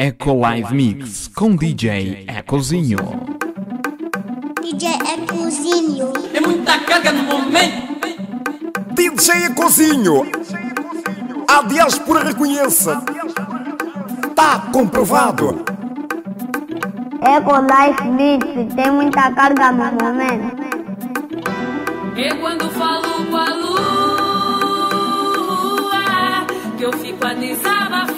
Eco Live Mix com DJ Ecozinho. DJ Ecozinho. É muita carga no momento. DJ Ecozinho. A diáspora reconhece. Tá comprovado. Eco Life Mix tem muita carga no momento. É quando falo com a lua que eu fico a desabafar.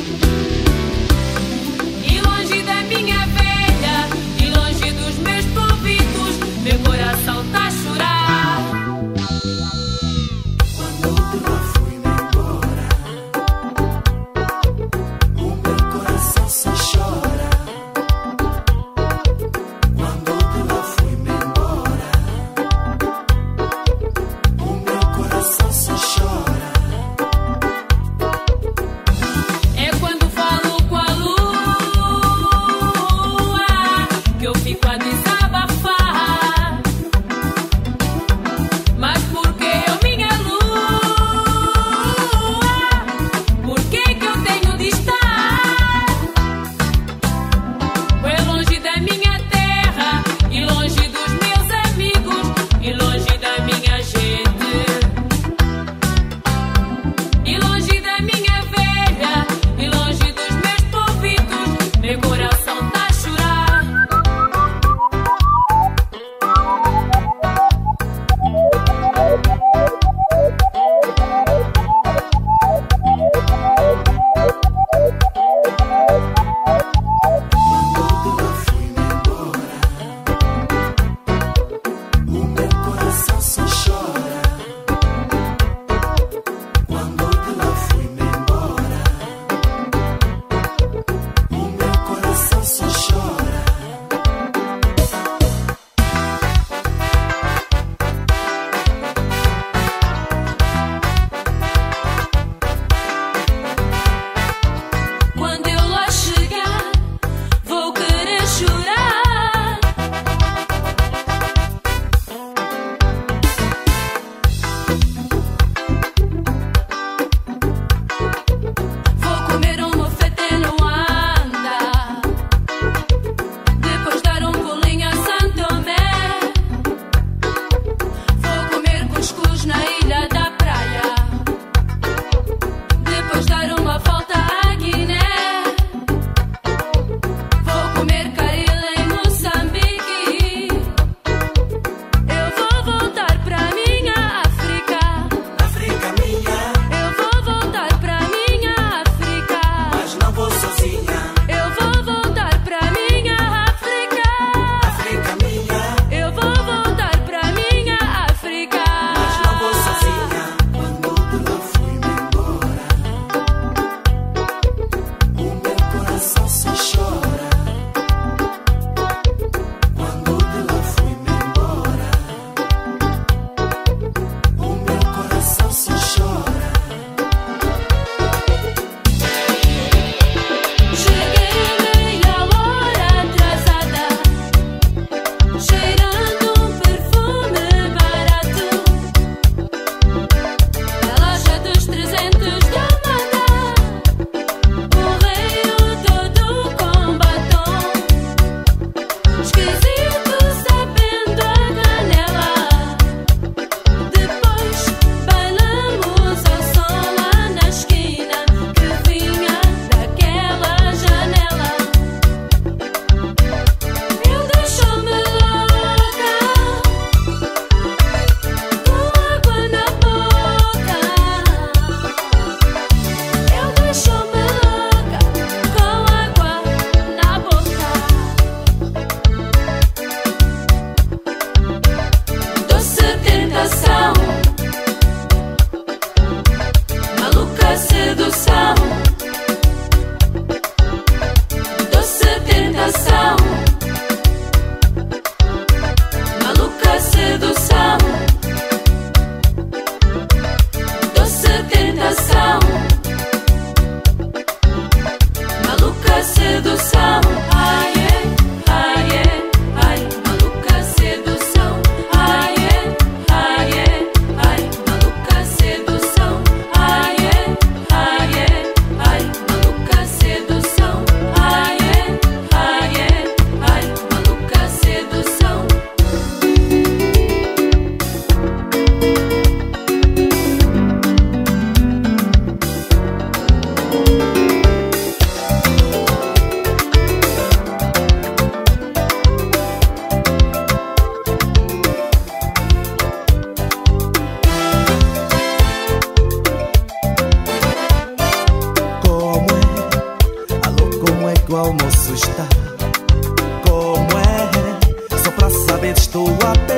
almoço está. Como é? Só pra saber, estou a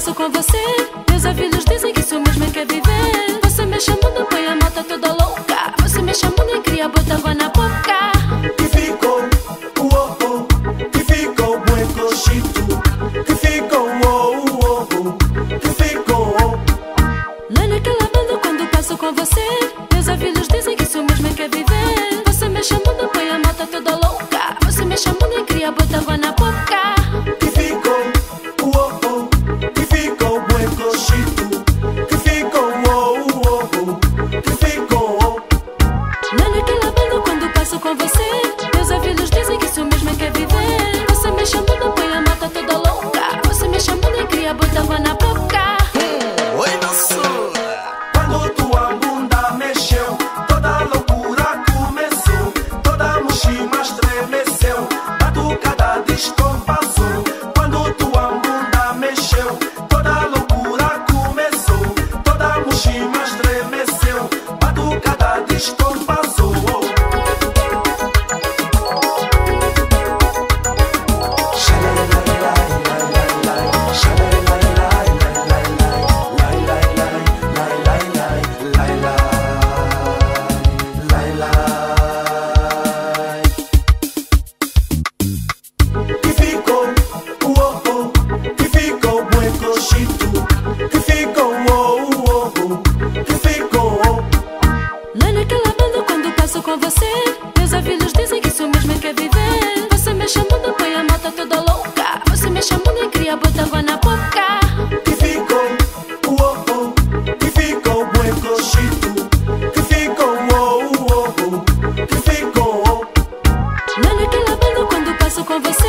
Sou com você. Meus ouvidos dizem que isso mesmo é quer é viver. Você me chamando, põe a mata toda louca. Você me chamando e cria botava na boca. você.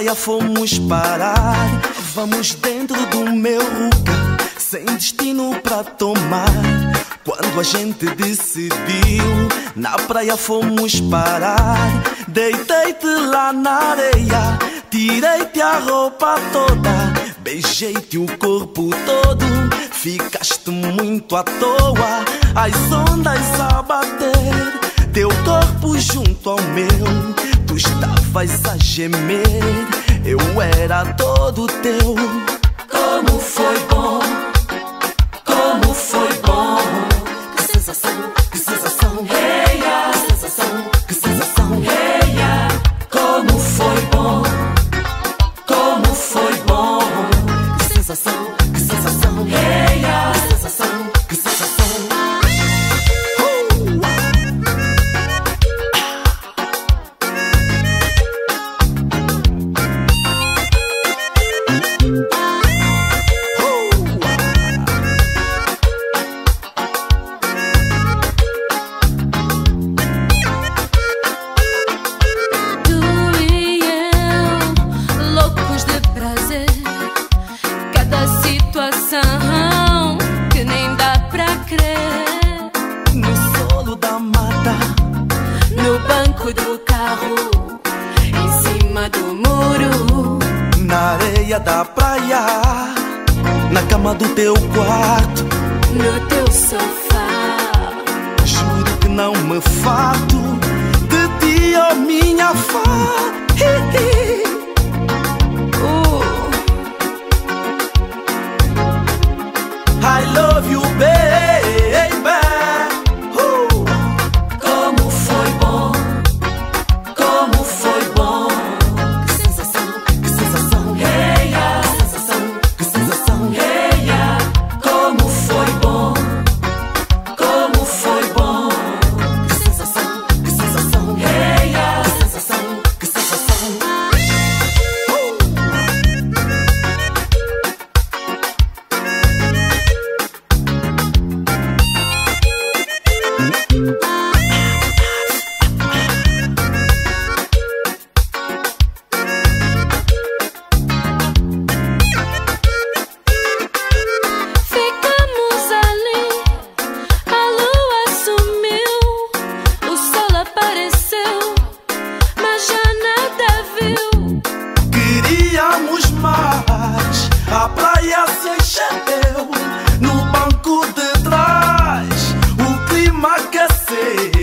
praia fomos parar. Vamos dentro do meu lugar, sem destino pra tomar. Quando a gente decidiu, na praia fomos parar. Deitei-te lá na areia, tirei-te a roupa toda, beijei-te o corpo todo. Ficaste muito à toa, as ondas a bater, teu corpo junto ao meu. Tu estavas faz a gemer. Eu era todo teu. Como foi bom yeah.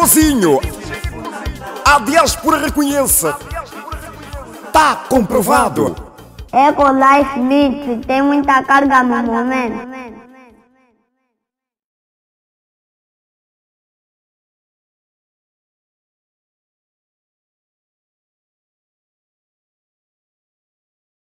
DJ Ecozinho. A diáspora reconhece. Tá comprovado. Eco Life Mix tem muita carga no momento.